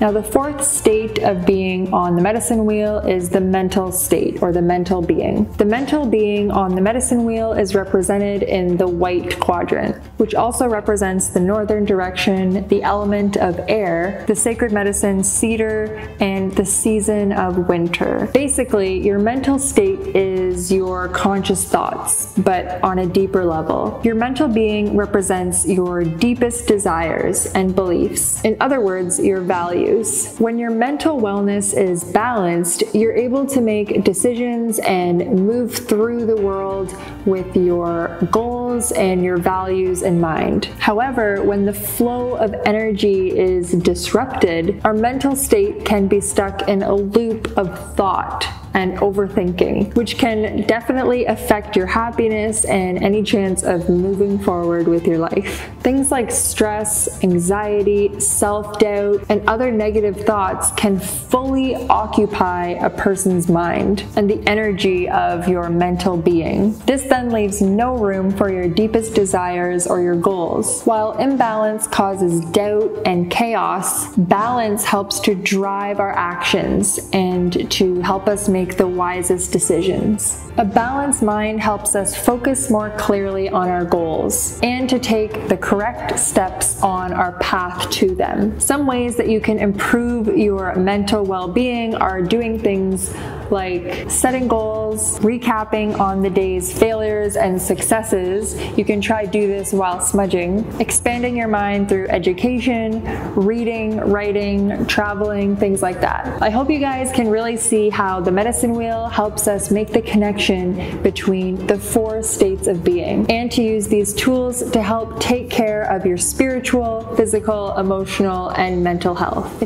Now, the fourth state of being on the medicine wheel is the mental state or the mental being. The mental being on the medicine wheel is represented in the white quadrant, which also represents the northern direction, the element of air, the sacred medicine cedar, and the season of winter. Basically, your mental state is your conscious thoughts, but on a deeper level. Your mental being represents your deepest desires and beliefs. In other words, your values. When your mental wellness is balanced, you're able to make decisions and move through the world with your goals and your values in mind. However, when the flow of energy is disrupted, our mental state can be stuck in a loop of thought and overthinking, which can definitely affect your happiness and any chance of moving forward with your life. Things like stress, anxiety, self doubt, and other negative thoughts can fully occupy a person's mind and the energy of your mental being. This then leaves no room for your deepest desires or your goals. While imbalance causes doubt and chaos, balance helps to drive our actions and to help us make make the wisest decisions. A balanced mind helps us focus more clearly on our goals and to take the correct steps on our path to them. Some ways that you can improve your mental well being are doing things like setting goals, recapping on the day's failures and successes. You can try do this while smudging, expanding your mind through education, reading, writing, traveling, things like that. I hope you guys can really see how the medicine wheel helps us make the connection between the four states of being and to use these tools to help take care of your spiritual, physical, emotional, and mental health.